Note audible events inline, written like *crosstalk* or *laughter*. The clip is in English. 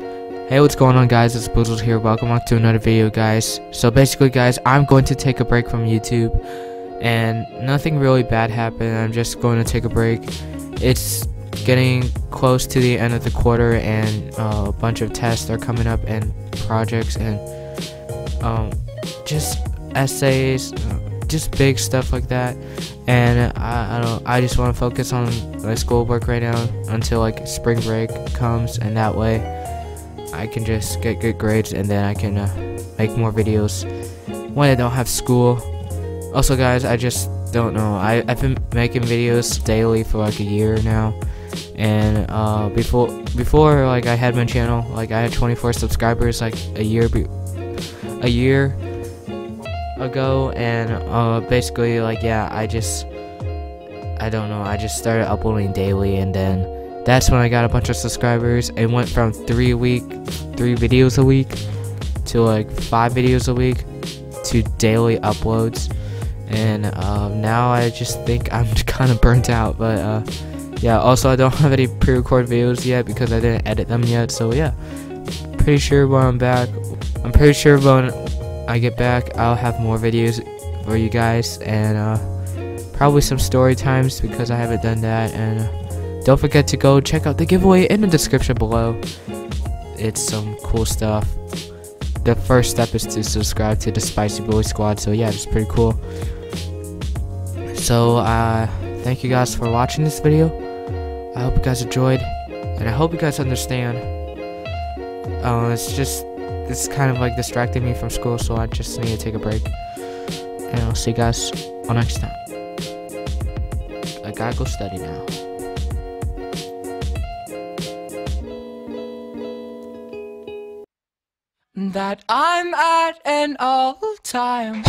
Hey, what's going on guys? It's Boozled here. Welcome back to another video, guys. So basically, guys, I'm going to take a break from YouTube, and nothing really bad happened. I'm just going to take a break. It's getting close to the end of the quarter, and uh, a bunch of tests are coming up, and projects, and um, just essays, uh, just big stuff like that. And I, I don't. I just want to focus on my schoolwork right now until like spring break comes, and that way I can just get good grades, and then I can uh, make more videos when I don't have school. Also, guys, I just don't know. I I've been making videos daily for like a year now, and uh, before before like I had my channel, like I had 24 subscribers like a year a year ago and uh basically like yeah i just i don't know i just started uploading daily and then that's when i got a bunch of subscribers it went from three week three videos a week to like five videos a week to daily uploads and um, now i just think i'm *laughs* kind of burnt out but uh yeah also i don't *laughs* have any pre-recorded videos yet because i didn't edit them yet so yeah pretty sure when i'm back i'm pretty sure when I get back, I'll have more videos for you guys and uh, probably some story times because I haven't done that. And uh, don't forget to go check out the giveaway in the description below. It's some cool stuff. The first step is to subscribe to the Spicy Boy Squad. So yeah, it's pretty cool. So uh, thank you guys for watching this video. I hope you guys enjoyed, and I hope you guys understand. Uh, it's just it's kind of like distracting me from school, so I just need to take a break. And I'll see you guys on next time. I gotta go study now. That I'm at an all time.